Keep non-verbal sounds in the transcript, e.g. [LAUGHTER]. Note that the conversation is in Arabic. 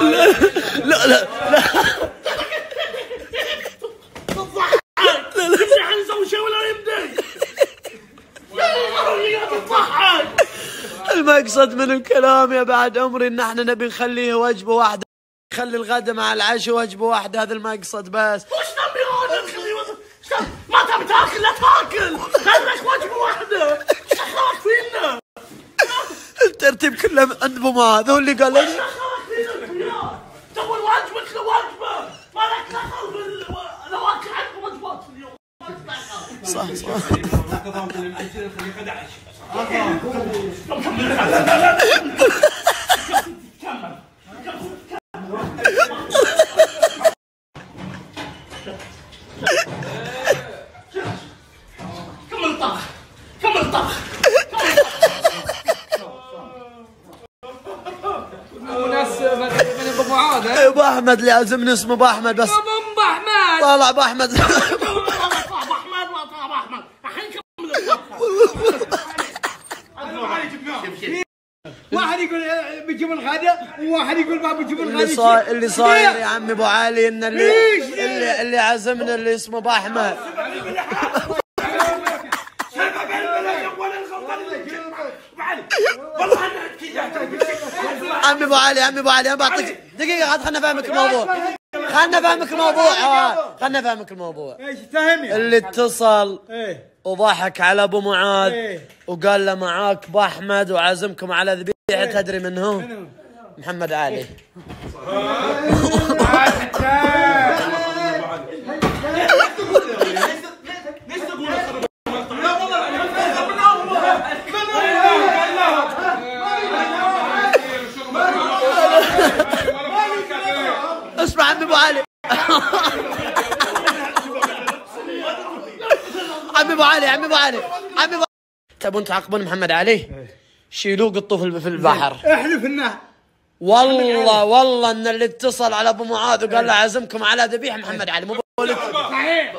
لا لا لا. ولا يمدي؟ تضحك المقصد من الكلام يا بعد عمري. ان إحنا نبي نخليه وجبه واحدة نخلي الغداء مع العشاء وجبه واحدة هذا المقصد بس. وش تبي هذا إيش تبي؟ ما تبي تاكل؟ لا تاكل. هذا لك وجبة واحدة. إيش فينا؟ الترتيب كله عند أبو معاذ هو اللي قال الوجبه مثل وجبه ما لك دخل بال لو اكل عندكم وجبات في اليوم. صح صح كمل الطبخ ابو معاذ ها؟ أبو أحمد اللي عزمني اسمه أبو أحمد بس. أبو أم أحمد. طالع أبو أحمد. أبو أحمد وابو أحمد. الحين كمل الطبخ واحد يقول بيجيب الغداء وواحد يقول ما بيجيب اللي الغداء صاير اللي صاير يا عمي أبو علي إن اللي ليش؟ اللي, اللي عزمنا اللي اسمه أبو أحمد. عمي أبو علي عمي أبو علي أنا بعطيك دقيقة عاد خلنا افهمك الموضوع. خلنا افهمك الموضوع. آه، خلنا افهمك الموضوع. إيش فهمي؟ اللي اتصل إيه. وضحك على أبو معاذ إيه. وقال له معاك أبو أحمد وعازمكم على ذبيحة تدري من هو؟ محمد علي. [LAUGHS] علي. عمي أبو علي عمي أبو علي عمي أبو تبون تعاقبون محمد علي؟ شيلوه قطوه في- البحر. إحلف انه والله والله إن اللي اتصل على أبو معاذ وقال له عزمكم على ذبيح محمد علي. مو بقولك صحيح.